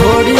What do you Sorry.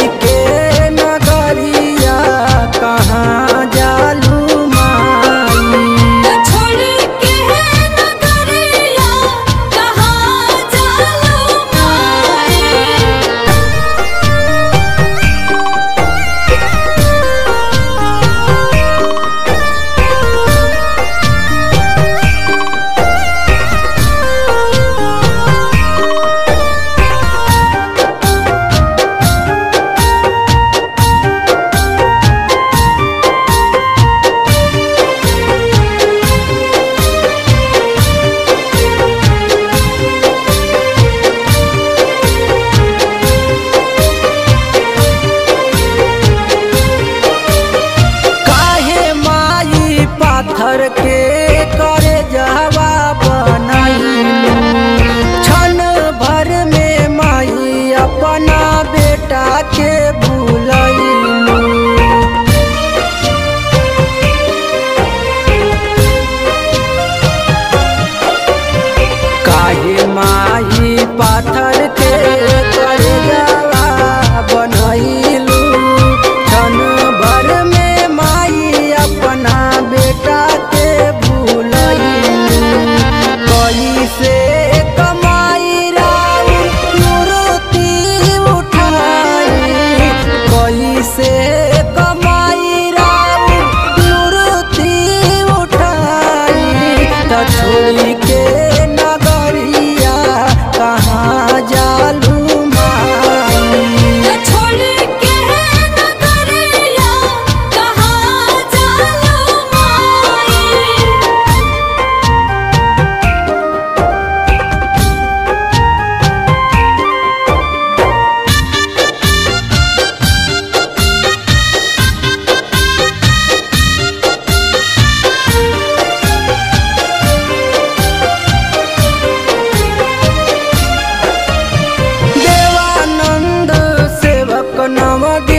माई पाथर के करगवा भर में माई अपना बेटा के भूलैलू कई से कमाई उठाई। कई से कमाई रानी छोड़ी gonna work